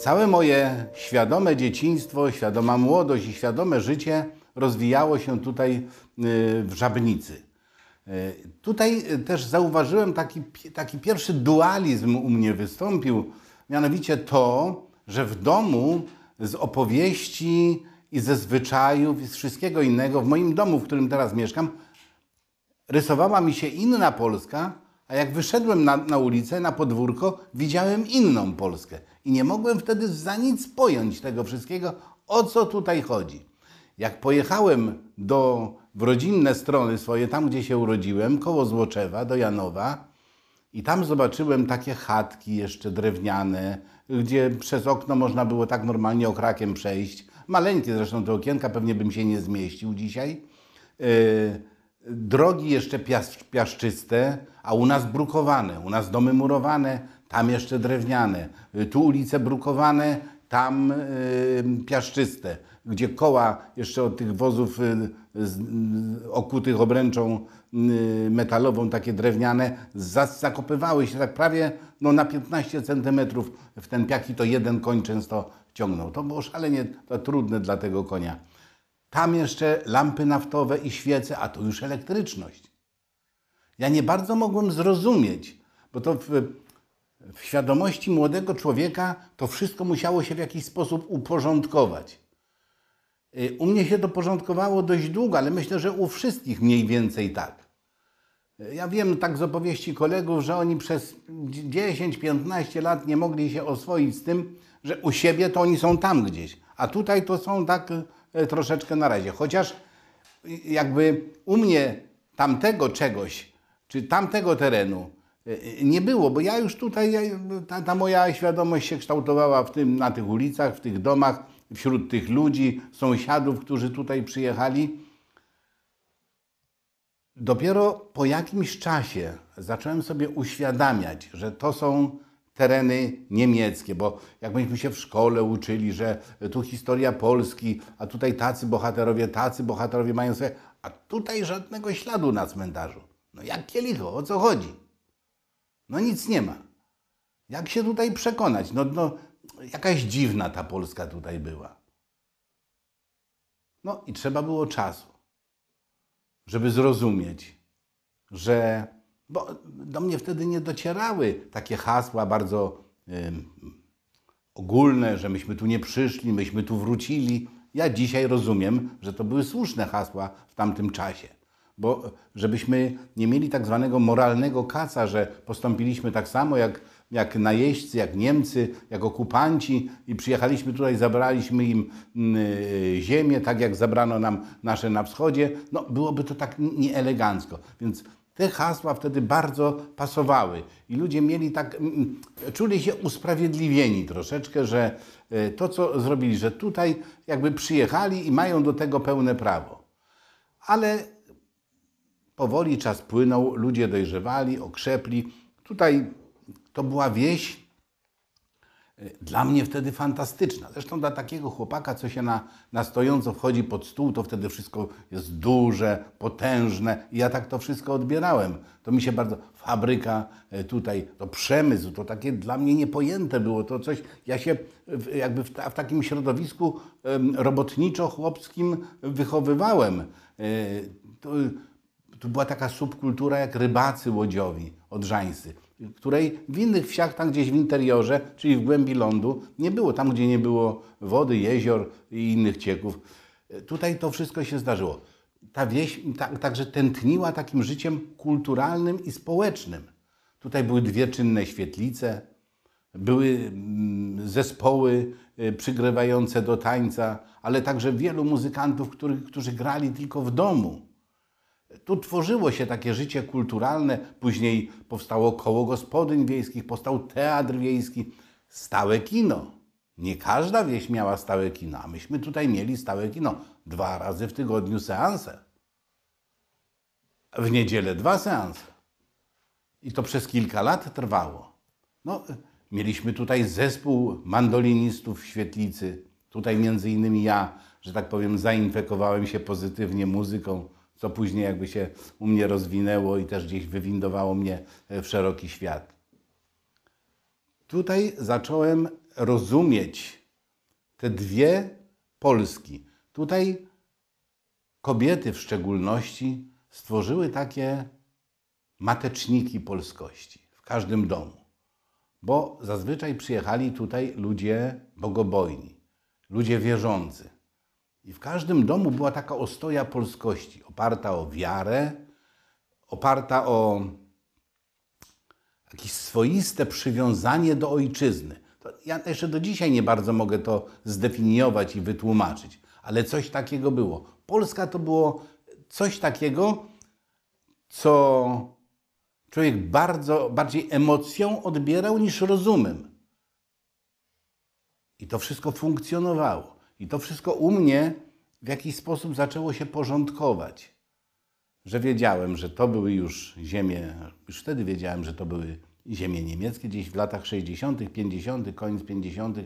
Całe moje świadome dzieciństwo, świadoma młodość i świadome życie rozwijało się tutaj y, w Żabnicy. Y, Tutaj y, też zauważyłem taki, taki pierwszy dualizm u mnie wystąpił, mianowicie to, że w domu z opowieści i ze zwyczajów i z wszystkiego innego, w moim domu, w którym teraz mieszkam, rysowała mi się inna Polska, a jak wyszedłem na, na ulicę, na podwórko, widziałem inną Polskę. I nie mogłem wtedy za nic pojąć tego wszystkiego, o co tutaj chodzi. Jak pojechałem do, w rodzinne strony swoje, tam gdzie się urodziłem, koło Złoczewa, do Janowa, i tam zobaczyłem takie chatki jeszcze drewniane, gdzie przez okno można było tak normalnie okrakiem przejść. Maleńkie zresztą te okienka, pewnie bym się nie zmieścił dzisiaj. Yy, drogi jeszcze pias- piaszczyste, a u nas brukowane, u nas domy murowane, tam jeszcze drewniane, Yy, tu ulice brukowane, tam yy, piaszczyste, gdzie koła jeszcze od tych wozów yy, okutych obręczą metalową, takie drewniane, za- zakopywały się tak prawie no, na 15 centymetrów w ten piak i to jeden koń często ciągnął. To było szalenie to trudne dla tego konia. Tam jeszcze lampy naftowe i świece, a tu już elektryczność. Ja nie bardzo mogłem zrozumieć, bo to w, w świadomości młodego człowieka to wszystko musiało się w jakiś sposób uporządkować. Y, U mnie się to porządkowało dość długo, ale myślę, że u wszystkich mniej więcej tak. Y, Ja wiem tak z opowieści kolegów, że oni przez 10-15 lat nie mogli się oswoić z tym, że u siebie to oni są tam gdzieś, a tutaj to są tak troszeczkę na razie. Chociaż jakby u mnie tamtego czegoś, czy tamtego terenu y, y, nie było, bo ja już tutaj, ta, ta moja świadomość się kształtowała w tym, na tych ulicach, w tych domach, wśród tych ludzi, sąsiadów, którzy tutaj przyjechali. Dopiero po jakimś czasie zacząłem sobie uświadamiać, że to są tereny niemieckie, bo jak myśmy się w szkole uczyli, że tu historia Polski, a tutaj tacy bohaterowie, tacy bohaterowie mają swoje, a tutaj żadnego śladu na cmentarzu. No jak kielicho, o co chodzi? No nic nie ma. Jak się tutaj przekonać? No, no jakaś dziwna ta Polska tutaj była. No i trzeba było czasu żeby zrozumieć, że. Bo do mnie wtedy nie docierały takie hasła bardzo ym, ogólne, że myśmy tu nie przyszli, myśmy tu wrócili. Ja dzisiaj rozumiem, że to były słuszne hasła w tamtym czasie. Bo żebyśmy nie mieli tak zwanego moralnego kaca, że postąpiliśmy tak samo jak, jak najeźdźcy, jak Niemcy, jak okupanci i przyjechaliśmy tutaj, zabraliśmy im y, ziemię, tak jak zabrano nam nasze na wschodzie, no byłoby to tak nieelegancko. Więc te hasła wtedy bardzo pasowały i ludzie mieli tak, mm, czuli się usprawiedliwieni troszeczkę, że y, to, co zrobili, że tutaj jakby przyjechali i mają do tego pełne prawo. Ale powoli czas płynął, ludzie dojrzewali, okrzepli. Tutaj to była wieś dla mnie wtedy fantastyczna. Zresztą dla takiego chłopaka, co się na, na stojąco wchodzi pod stół, to wtedy wszystko jest duże, potężne. I ja tak to wszystko odbierałem. To mi się bardzo... Fabryka y, tutaj, to przemysł, to takie dla mnie niepojęte było. To coś... Ja się jakby w, ta, w takim środowisku robotniczo-chłopskim wychowywałem. To, tu była taka subkultura jak rybacy łodziowi odrzańscy, której w innych wsiach, tam gdzieś w interiorze, czyli w głębi lądu, nie było. Tam, gdzie nie było wody, jezior i innych cieków. Tutaj to wszystko się zdarzyło. Ta wieś ta, także tętniła takim życiem kulturalnym i społecznym. Tutaj były dwie czynne świetlice, były mm, zespoły y, przygrywające do tańca, ale także wielu muzykantów, którzy grali tylko w domu. Tu tworzyło się takie życie kulturalne, później powstało koło gospodyń wiejskich, powstał teatr wiejski, stałe kino. Nie każda wieś miała stałe kino, a myśmy tutaj mieli stałe kino. Dwa razy w tygodniu seanse. W niedzielę dwa seanse. I to przez kilka lat trwało. No, mieliśmy tutaj zespół mandolinistów w świetlicy. Tutaj między innymi ja, że tak powiem, zainfekowałem się pozytywnie muzyką, co później jakby się u mnie rozwinęło i też gdzieś wywindowało mnie w szeroki świat. Tutaj zacząłem rozumieć te dwie Polski. Tutaj kobiety w szczególności stworzyły takie mateczniki polskości w każdym domu, bo zazwyczaj przyjechali tutaj ludzie bogobojni, ludzie wierzący. I w każdym domu była taka ostoja polskości, oparta o wiarę, oparta o jakieś swoiste przywiązanie do ojczyzny. To ja jeszcze do dzisiaj nie bardzo mogę to zdefiniować i wytłumaczyć, ale coś takiego było. Polska to było coś takiego, co człowiek bardzo, bardziej emocją odbierał niż rozumem. I to wszystko funkcjonowało. I to wszystko u mnie w jakiś sposób zaczęło się porządkować. Że wiedziałem, że to były już ziemie, już wtedy wiedziałem, że to były ziemie niemieckie, gdzieś w latach 60., 50., koniec 50.,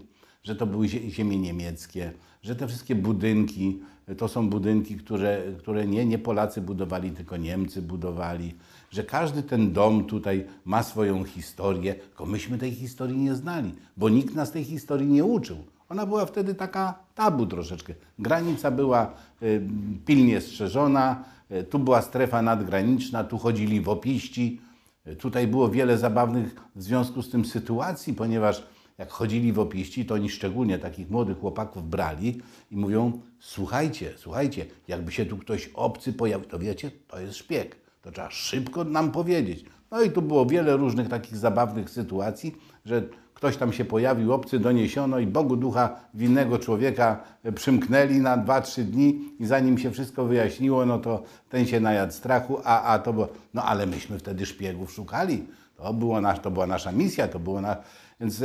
że to były ziemie niemieckie, że te wszystkie budynki to są budynki, które, które nie, nie Polacy budowali, tylko Niemcy budowali, że każdy ten dom tutaj ma swoją historię, tylko myśmy tej historii nie znali, bo nikt nas tej historii nie uczył. Ona była wtedy taka tabu troszeczkę. Granica była y, pilnie strzeżona, y, tu była strefa nadgraniczna, tu chodzili wopiści. Y, tutaj było wiele zabawnych w związku z tym sytuacji, ponieważ jak chodzili w opiści, to oni szczególnie takich młodych chłopaków brali i mówią: Słuchajcie, słuchajcie, jakby się tu ktoś obcy pojawił, to wiecie, to jest szpieg. To trzeba szybko nam powiedzieć. No i tu było wiele różnych takich zabawnych sytuacji, że ktoś tam się pojawił, obcy doniesiono i Bogu ducha winnego człowieka przymknęli na dwa, trzy dni i zanim się wszystko wyjaśniło, no to ten się najadł strachu, a, a to było, no ale myśmy wtedy szpiegów szukali. To, było nasz, to była nasza misja, to było na... Więc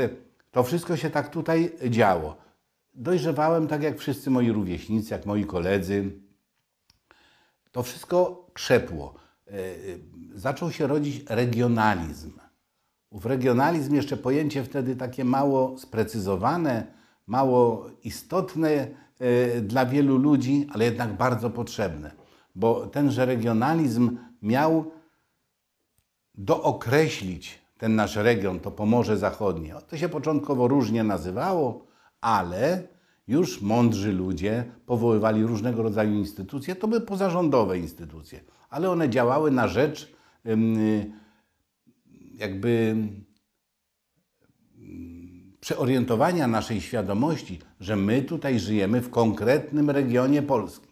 to wszystko się tak tutaj działo. Dojrzewałem tak jak wszyscy moi rówieśnicy, jak moi koledzy. To wszystko krzepło. E, e, zaczął się rodzić regionalizm. Ów regionalizm, jeszcze pojęcie wtedy takie mało sprecyzowane, mało istotne e, dla wielu ludzi, ale jednak bardzo potrzebne. Bo tenże regionalizm miał dookreślić ten nasz region, to Pomorze Zachodnie. To się początkowo różnie nazywało, ale już mądrzy ludzie powoływali różnego rodzaju instytucje. To były pozarządowe instytucje, ale one działały na rzecz jakby przeorientowania naszej świadomości, że my tutaj żyjemy w konkretnym regionie Polski.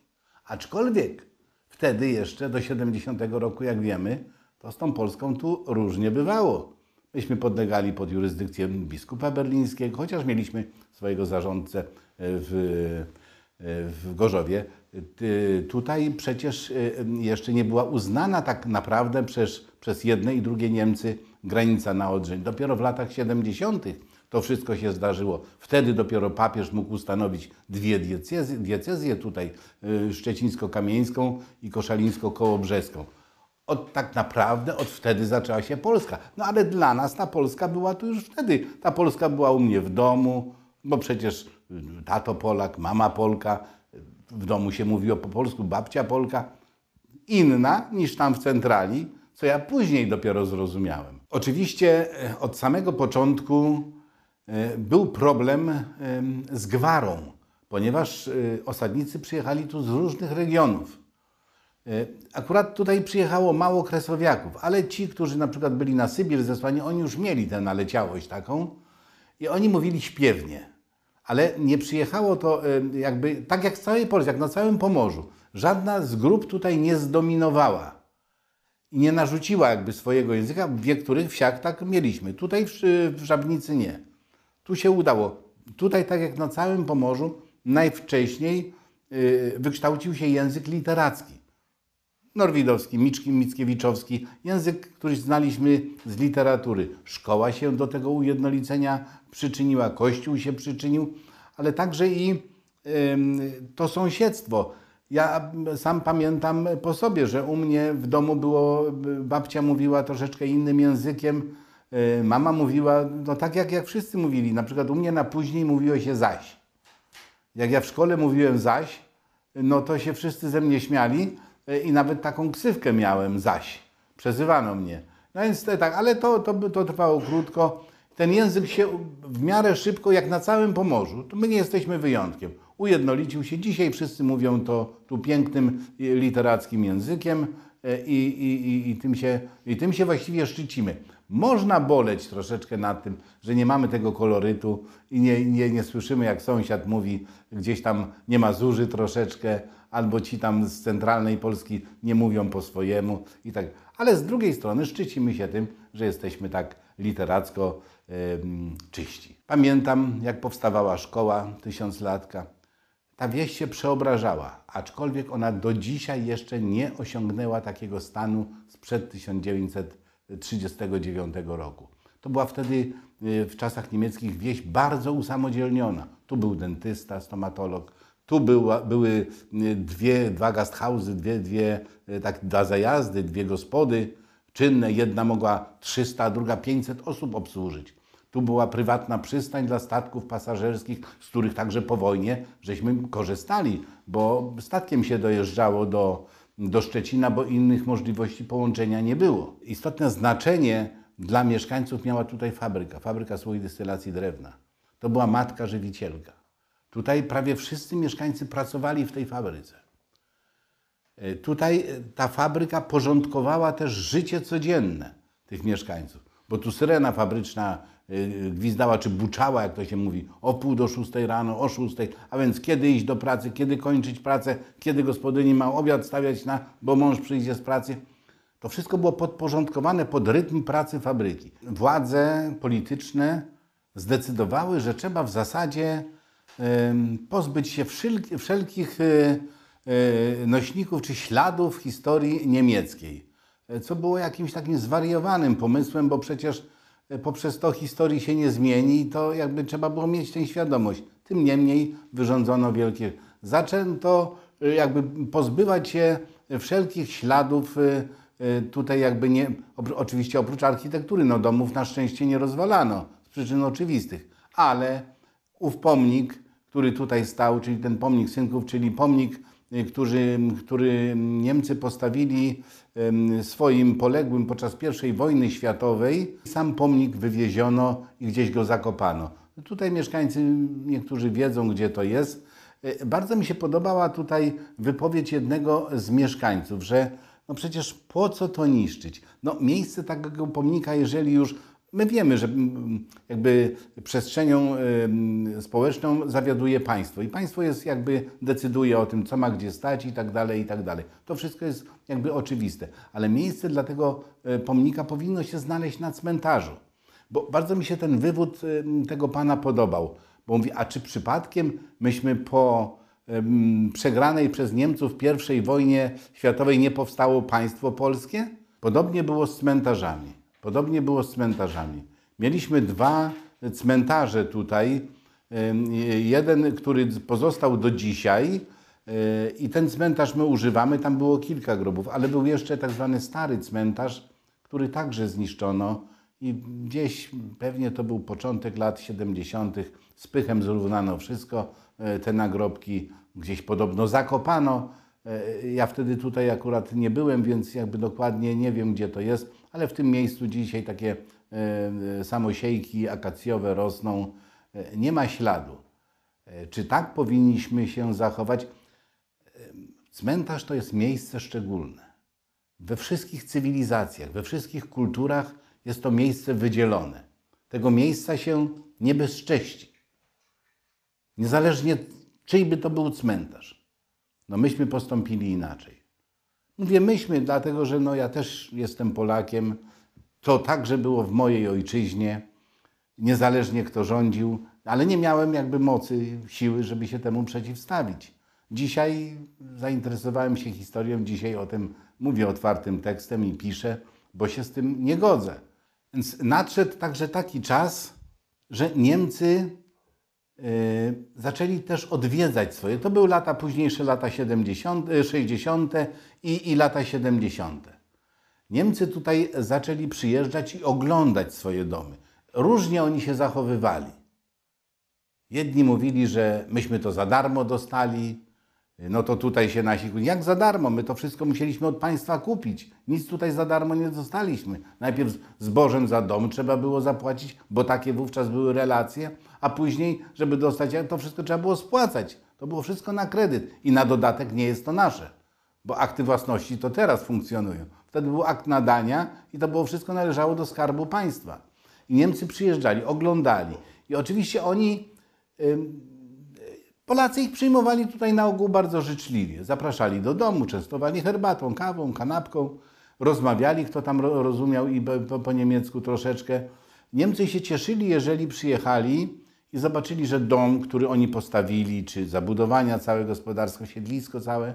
Aczkolwiek wtedy jeszcze do 70 roku, jak wiemy, to z tą Polską tu różnie bywało. Myśmy podlegali pod jurysdykcję biskupa berlińskiego, chociaż mieliśmy swojego zarządcę w, w Gorzowie. Tutaj przecież e, jeszcze nie była uznana tak naprawdę przez, przez jedne i drugie Niemcy granica na Odrzeń. Dopiero w latach 70. to wszystko się zdarzyło. Wtedy dopiero papież mógł ustanowić dwie diecezje, diecezje tutaj, e, szczecińsko-kamieńską i koszalińsko-kołobrzeską od, tak naprawdę od wtedy zaczęła się Polska. No ale dla nas ta Polska była tu już wtedy. Ta Polska była u mnie w domu, bo przecież y, tato Polak, mama Polka, w domu się mówiło po polsku, babcia Polka. Inna niż tam w centrali, co ja później dopiero zrozumiałem. Oczywiście e, od samego początku e, był problem z gwarą, ponieważ e, osadnicy przyjechali tu z różnych regionów. E, akurat tutaj przyjechało mało kresowiaków, ale ci, którzy na przykład byli na Sybir zesłani, oni już mieli tę naleciałość taką i oni mówili śpiewnie. Ale nie przyjechało to e, jakby tak jak w całej Polsce, jak na całym Pomorzu. Żadna z grup tutaj nie zdominowała nie narzuciła jakby swojego języka. W niektórych wsiach tak mieliśmy. Tutaj w, w Żabnicy nie. Tu się udało. Tutaj, tak jak na całym Pomorzu, najwcześniej yy, wykształcił się język literacki. Norwidowski, Miczki, Mickiewiczowski, język, który znaliśmy z literatury. Szkoła się do tego ujednolicenia przyczyniła, Kościół się przyczynił, ale także i to sąsiedztwo. Ja sam pamiętam po sobie, że u mnie w domu było, babcia mówiła troszeczkę innym językiem, e, mama mówiła, no tak jak, jak wszyscy mówili, na przykład u mnie na później mówiło się zaś. Jak ja w szkole mówiłem zaś, no to się wszyscy ze mnie śmiali, E, i nawet taką ksywkę miałem zaś. Przezywano mnie. No więc tak, ale to, to, to trwało krótko. ten język się w miarę szybko, jak na całym Pomorzu, to my nie jesteśmy wyjątkiem, ujednolicił się. Dzisiaj wszyscy mówią to tu pięknym literackim językiem e, i, i, i, i, tym, się, i tym się właściwie szczycimy. Można boleć troszeczkę nad tym, że nie mamy tego kolorytu i nie, nie, nie słyszymy, jak sąsiad mówi, gdzieś tam nie ma zuży troszeczkę, albo ci tam z centralnej Polski nie mówią po swojemu i tak. Ale z drugiej strony szczycimy się tym, że jesteśmy tak literacko yy, czyści. Pamiętam, jak powstawała szkoła tysiąclatka. Ta wieś się przeobrażała, aczkolwiek ona do dzisiaj jeszcze nie osiągnęła takiego stanu sprzed 1939 roku. To była wtedy y, w czasach niemieckich wieś bardzo usamodzielniona. Tu był dentysta, stomatolog, tu była, były y, dwie, dwa gasthausy, dwie, dwie y, tak, dwa zajazdy, dwie gospody czynne. Jedna mogła 300, a druga 500 osób obsłużyć. Tu była prywatna przystań dla statków pasażerskich, z których także po wojnie żeśmy korzystali, bo statkiem się dojeżdżało do, do Szczecina, bo innych możliwości połączenia nie było. Istotne znaczenie dla mieszkańców miała tutaj fabryka, fabryka słoi destylacji drewna. To była matka żywicielka. Tutaj prawie wszyscy mieszkańcy pracowali w tej fabryce. E, tutaj e, ta fabryka porządkowała też życie codzienne tych mieszkańców, bo tu syrena fabryczna gwizdała czy buczała, jak to się mówi, o pół do szóstej rano, o szóstej, a więc kiedy iść do pracy, kiedy kończyć pracę, kiedy gospodyni ma obiad stawiać na, bo mąż przyjdzie z pracy. To wszystko było podporządkowane pod rytm pracy fabryki. Władze polityczne zdecydowały, że trzeba w zasadzie pozbyć się wszelkich e, e, nośników czy śladów historii niemieckiej, co było jakimś takim zwariowanym pomysłem, bo przecież poprzez to historii się nie zmieni i to jakby trzeba było mieć tę świadomość. Tym niemniej wyrządzono wielkie. Zaczęto jakby pozbywać się wszelkich śladów tutaj jakby nie, oczywiście oprócz architektury, no domów na szczęście nie rozwalano z przyczyn oczywistych, ale ów pomnik który tutaj stał, czyli ten pomnik synków, czyli pomnik, y, który, który Niemcy postawili swoim poległym podczas I wojny światowej. Sam pomnik wywieziono i gdzieś go zakopano. Tutaj mieszkańcy, niektórzy wiedzą, gdzie to jest. Y, bardzo mi się podobała tutaj wypowiedź jednego z mieszkańców, że no przecież po co to niszczyć? No miejsce takiego pomnika, jeżeli już My wiemy, że mm, jakby przestrzenią społeczną zawiaduje państwo i państwo jest jakby decyduje o tym, co ma gdzie stać i tak dalej, i tak dalej. To wszystko jest jakby oczywiste, ale miejsce dla tego e, pomnika powinno się znaleźć na cmentarzu. Bo bardzo mi się ten wywód tego pana podobał, bo mówi, a czy przypadkiem myśmy po przegranej przez Niemców I wojnie światowej nie powstało państwo polskie? Podobnie było z cmentarzami. Podobnie było z cmentarzami. Mieliśmy dwa cmentarze tutaj. Jeden, który pozostał do dzisiaj e, i ten cmentarz my używamy. Tam było kilka grobów, ale był jeszcze tak zwany stary cmentarz, który także zniszczono i gdzieś pewnie to był początek lat 70. Z pychem zrównano wszystko. E, te nagrobki gdzieś podobno zakopano. E, ja wtedy tutaj akurat nie byłem, więc jakby dokładnie nie wiem, gdzie to jest, ale w tym miejscu dzisiaj takie e, samosiejki akacjowe rosną. E, nie ma śladu. Czy tak powinniśmy się zachować? Cmentarz to jest miejsce szczególne. We wszystkich cywilizacjach, we wszystkich kulturach jest to miejsce wydzielone. Tego miejsca się nie bezcześci. Niezależnie czyj by to był cmentarz. No myśmy postąpili inaczej. Mówię myśmy, dlatego że no ja też jestem Polakiem. To także było w mojej ojczyźnie, niezależnie kto rządził, ale nie miałem jakby mocy, siły, żeby się temu przeciwstawić. Dzisiaj zainteresowałem się historią, dzisiaj o tym mówię otwartym tekstem i piszę, bo się z tym nie godzę. Więc nadszedł także taki czas, że Niemcy zaczęli też odwiedzać swoje. To były lata późniejsze, lata 70, 60 y, i, i lata 70. Niemcy tutaj zaczęli przyjeżdżać i oglądać swoje domy. Różnie oni się zachowywali. Jedni mówili, że myśmy to za darmo dostali, No to tutaj się nasi, jak za darmo, my to wszystko musieliśmy od państwa kupić. Nic tutaj za darmo nie dostaliśmy. Najpierw zbożem za dom trzeba było zapłacić, bo takie wówczas były relacje, a później, żeby dostać, to wszystko trzeba było spłacać. To było wszystko na kredyt i na dodatek nie jest to nasze, bo akty własności to teraz funkcjonują. Wtedy był akt nadania i to było wszystko należało do skarbu państwa. I Niemcy przyjeżdżali, oglądali. I oczywiście oni, Polacy ich przyjmowali tutaj na ogół bardzo życzliwie. Zapraszali do domu, częstowali herbatą, kawą, kanapką, rozmawiali, kto tam rozumiał i po, po niemiecku troszeczkę. Niemcy się cieszyli, jeżeli przyjechali i zobaczyli, że dom, który oni postawili, czy zabudowania całe gospodarstwo, siedlisko całe,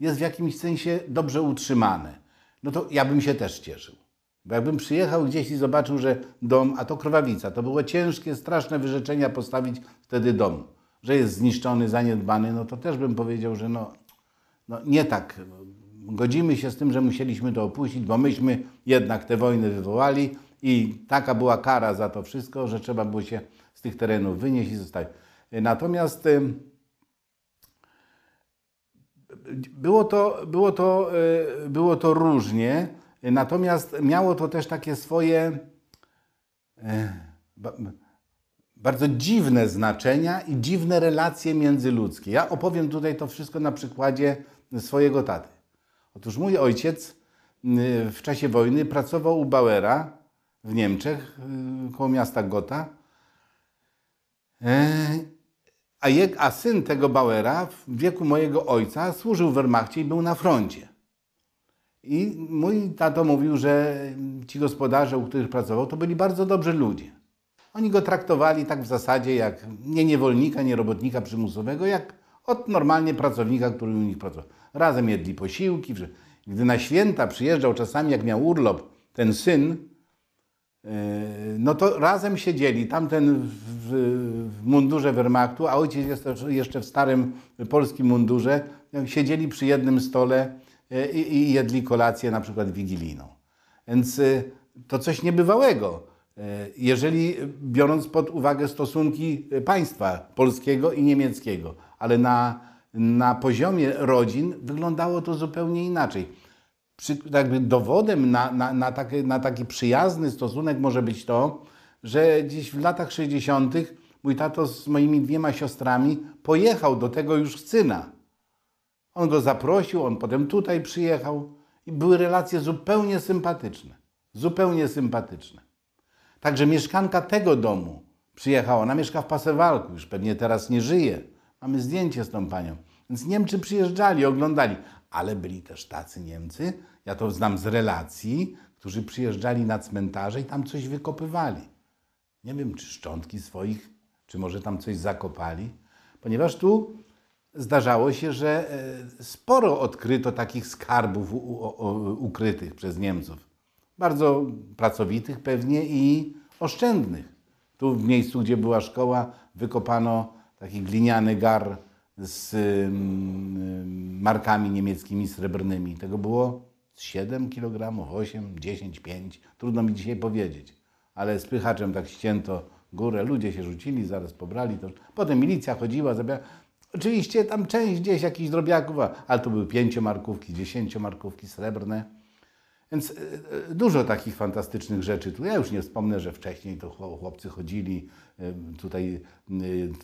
jest w jakimś sensie dobrze utrzymane. No to ja bym się też cieszył. Bo jakbym przyjechał gdzieś i zobaczył, że dom, a to Krowawica, to było ciężkie, straszne wyrzeczenia postawić wtedy dom, że jest zniszczony, zaniedbany, no to też bym powiedział, że no, no nie tak. Godzimy się z tym, że musieliśmy to opuścić, bo myśmy jednak te wojny wywołali i taka była kara za to wszystko, że trzeba było się z tych terenów wynieść i zostawić. Natomiast było to, było to, e, było to różnie. Natomiast miało to też takie swoje e, bardzo dziwne znaczenia i dziwne relacje międzyludzkie. Ja opowiem tutaj to wszystko na przykładzie swojego taty. Otóż mój ojciec w czasie wojny pracował u Bauera w Niemczech, y, koło miasta Gotha. E, a, je, a syn tego Bauera w wieku mojego ojca służył w Wehrmachcie i był na froncie. I mój tato mówił, że ci gospodarze, u których pracował, to byli bardzo dobrzy ludzie. Oni go traktowali tak w zasadzie jak nie niewolnika, nie robotnika przymusowego, jak od normalnie pracownika, który u nich pracował. Razem jedli posiłki. Gdy na święta przyjeżdżał czasami, jak miał urlop, ten syn, e, no to razem siedzieli, tamten w, w mundurze Wehrmachtu, a ojciec jeszcze w starym polskim mundurze, siedzieli przy jednym stole E, i, jedli kolację na przykład wigilijną. Więc e, to coś niebywałego. E, jeżeli biorąc pod uwagę stosunki państwa polskiego i niemieckiego, ale na, na poziomie rodzin wyglądało to zupełnie inaczej. Przy, jakby dowodem na, na, na, taki, na taki przyjazny stosunek może być to, że gdzieś w latach 60. mój tato z moimi dwiema siostrami pojechał do tego już syna on go zaprosił, on potem tutaj przyjechał i były relacje zupełnie sympatyczne. Zupełnie sympatyczne. Także mieszkanka tego domu przyjechała. Ona mieszka w Pasewalku, już pewnie teraz nie żyje. Mamy zdjęcie z tą panią. Więc Niemcy przyjeżdżali, oglądali. Ale byli też tacy Niemcy, ja to znam z relacji, którzy przyjeżdżali na cmentarze i tam coś wykopywali. Nie wiem, czy szczątki swoich, czy może tam coś zakopali. Ponieważ tu zdarzało się, że e, sporo odkryto takich skarbów ukrytych przez Niemców. Bardzo pracowitych pewnie i oszczędnych. Tu w miejscu, gdzie była szkoła, wykopano taki gliniany gar z markami niemieckimi srebrnymi. Tego było 7 kg, 8, 10, 5. Trudno mi dzisiaj powiedzieć. Ale spychaczem tak ścięto górę, ludzie się rzucili, zaraz pobrali to. Potem milicja chodziła, zabierała. Oczywiście tam część gdzieś jakichś drobiaków, ale to były pięciomarkówki, dziesięciomarkówki srebrne. Więc e, e, dużo takich fantastycznych rzeczy. Tu ja już nie wspomnę, że wcześniej to chłopcy chodzili e, tutaj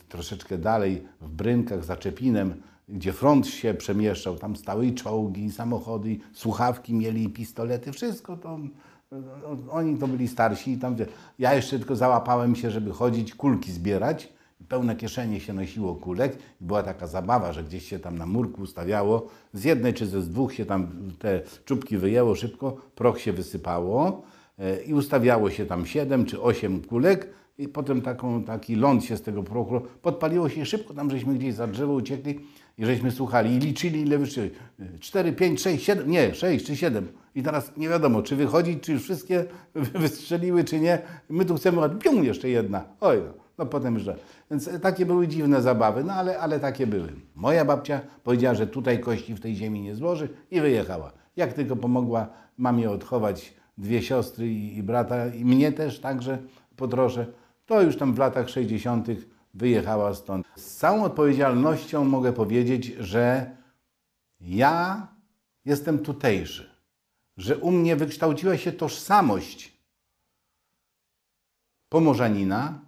troszeczkę dalej w Brynkach za Czepinem, gdzie front się przemieszczał. Tam stały i czołgi, i samochody, i słuchawki mieli, i pistolety, wszystko to. Oni to byli starsi. Tam, ja jeszcze tylko załapałem się, żeby chodzić, kulki zbierać pełne kieszenie się nosiło kulek i była taka zabawa, że gdzieś się tam na murku ustawiało, z jednej czy ze dwóch się tam te czubki wyjęło szybko, proch się wysypało e, i ustawiało się tam siedem czy osiem kulek i potem taką, taki ląd się z tego prochu, podpaliło się szybko, tam żeśmy gdzieś za drzewo uciekli i żeśmy słuchali i liczyli ile wyszli. Cztery, pięć, sześć, siedem, nie, sześć czy siedem. I teraz nie wiadomo, czy wychodzić, czy już wszystkie wystrzeliły, czy nie. My tu chcemy, pium, jeszcze jedna. Oj, no. No potem, że. Więc takie były dziwne zabawy, no ale, ale takie były. Moja babcia powiedziała, że tutaj kości w tej ziemi nie złoży i wyjechała. Jak tylko pomogła mamie odchować dwie siostry i, i brata, i mnie też także po trosze, to już tam w latach 60. wyjechała stąd. Z całą odpowiedzialnością mogę powiedzieć, że ja jestem tutejszy, że u mnie wykształciła się tożsamość Pomorzanina,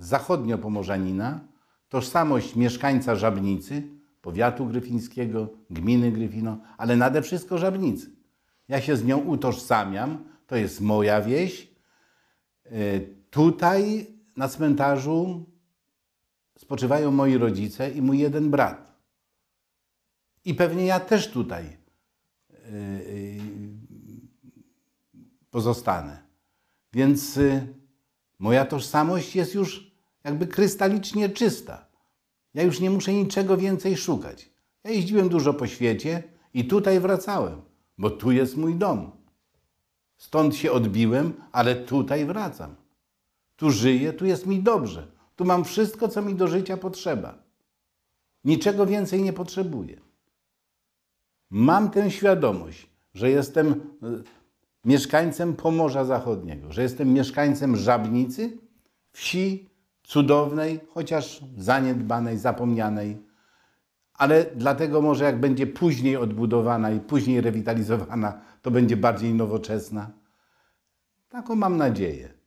zachodnio-Pomorzanina, tożsamość mieszkańca Żabnicy, powiatu gryfińskiego, gminy Gryfino, ale nade wszystko Żabnicy. Ja się z nią utożsamiam, to jest moja wieś. E, Tutaj na cmentarzu spoczywają moi rodzice i mój jeden brat. I pewnie ja też tutaj e, e, pozostanę. Więc moja tożsamość jest już jakby krystalicznie czysta. Ja już nie muszę niczego więcej szukać. Ja jeździłem dużo po świecie i tutaj wracałem, bo tu jest mój dom. Stąd się odbiłem, ale tutaj wracam. Tu żyję, tu jest mi dobrze. Tu mam wszystko, co mi do życia potrzeba. Niczego więcej nie potrzebuję. Mam tę świadomość, że jestem y, mieszkańcem Pomorza Zachodniego, że jestem mieszkańcem Żabnicy, wsi cudownej, chociaż zaniedbanej, zapomnianej, ale dlatego może jak będzie później odbudowana i później rewitalizowana, to będzie bardziej nowoczesna. Taką mam nadzieję.